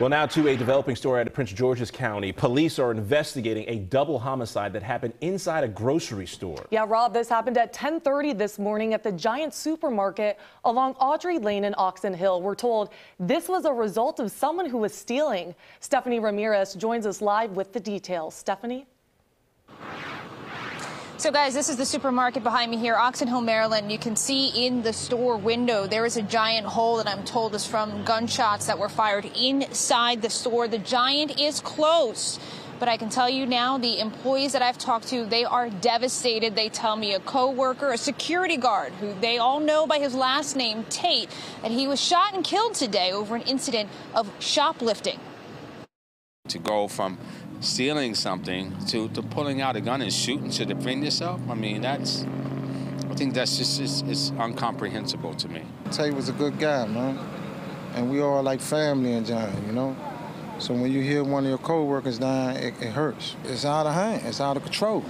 Well, now to a developing story out of Prince George's County. Police are investigating a double homicide that happened inside a grocery store. Yeah, Rob, this happened at 1030 this morning at the Giant Supermarket along Audrey Lane in Oxon Hill. We're told this was a result of someone who was stealing. Stephanie Ramirez joins us live with the details. Stephanie? So guys, this is the supermarket behind me here, Oxon Hill, Maryland. You can see in the store window, there is a giant hole that I'm told is from gunshots that were fired inside the store. The giant is close. But I can tell you now, the employees that I've talked to, they are devastated. They tell me a co-worker, a security guard, who they all know by his last name, Tate, that he was shot and killed today over an incident of shoplifting. To go from stealing something to, to pulling out a gun and shooting to defend yourself, I mean, that's, I think that's just, it's, it's incomprehensible to me. Tay was a good guy, man. And we all like family in John, you know? So when you hear one of your coworkers dying, it, it hurts. It's out of hand, it's out of control.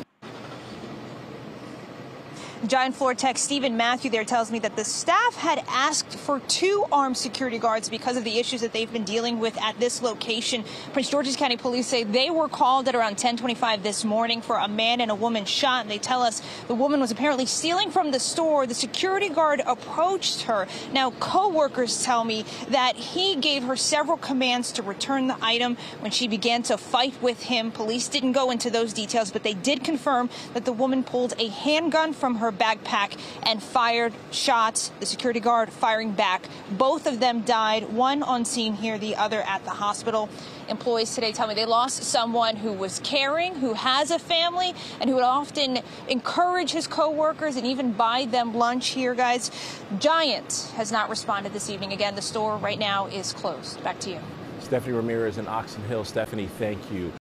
Giant floor tech Stephen Matthew there tells me that the staff had asked for two armed security guards because of the issues that they've been dealing with at this location. Prince George's County Police say they were called at around 1025 this morning for a man and a woman shot. And they tell us the woman was apparently stealing from the store. The security guard approached her. Now, co-workers tell me that he gave her several commands to return the item when she began to fight with him. Police didn't go into those details, but they did confirm that the woman pulled a handgun from her her backpack and fired shots. The security guard firing back. Both of them died, one on scene here, the other at the hospital. Employees today tell me they lost someone who was caring, who has a family, and who would often encourage his coworkers and even buy them lunch here, guys. Giant has not responded this evening. Again, the store right now is closed. Back to you. Stephanie Ramirez in Oxon Hill. Stephanie, thank you.